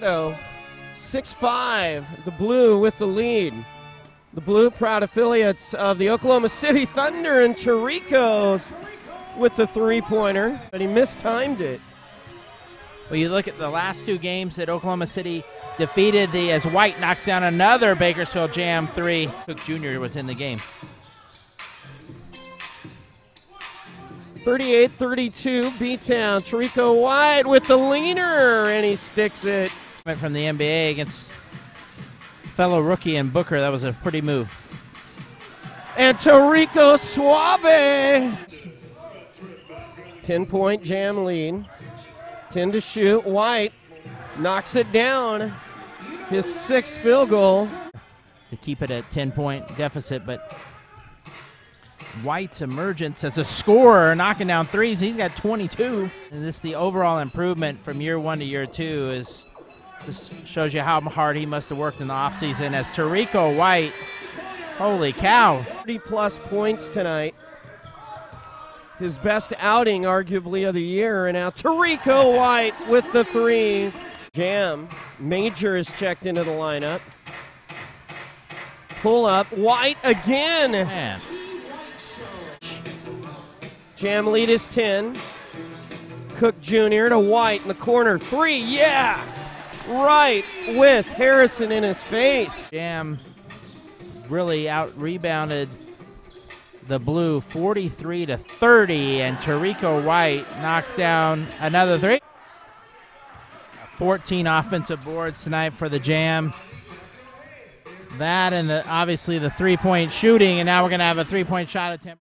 6 5. The Blue with the lead. The Blue, proud affiliates of the Oklahoma City Thunder, and Terrico's with the three pointer, but he mistimed it. Well, you look at the last two games that Oklahoma City defeated the as White knocks down another Bakersfield Jam three. Cook Jr. was in the game. 38 32, B Town. Terrico White with the leaner, and he sticks it. Went from the NBA against fellow rookie and Booker. That was a pretty move. And Terrico Suave. 10 point jam lead. 10 to shoot. White knocks it down. His sixth field goal. To keep it at 10 point deficit, but White's emergence as a scorer, knocking down threes. He's got 22. And this the overall improvement from year one to year two is this shows you how hard he must have worked in the offseason as Terrico White. Holy cow. 30 plus points tonight. His best outing, arguably, of the year. And now Terrico White with the three. Jam. Major is checked into the lineup. Pull up. White again. Man. Jam lead is 10. Cook Jr. to White in the corner. Three. Yeah. Right with Harrison in his face. Jam really out rebounded the blue 43 to 30 and Terrico White knocks down another three. 14 offensive boards tonight for the jam. That and the, obviously the three point shooting and now we're going to have a three point shot attempt